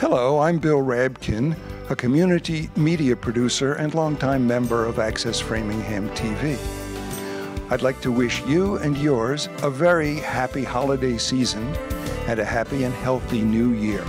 Hello, I'm Bill Rabkin, a community media producer and longtime member of Access Framingham TV. I'd like to wish you and yours a very happy holiday season and a happy and healthy new year.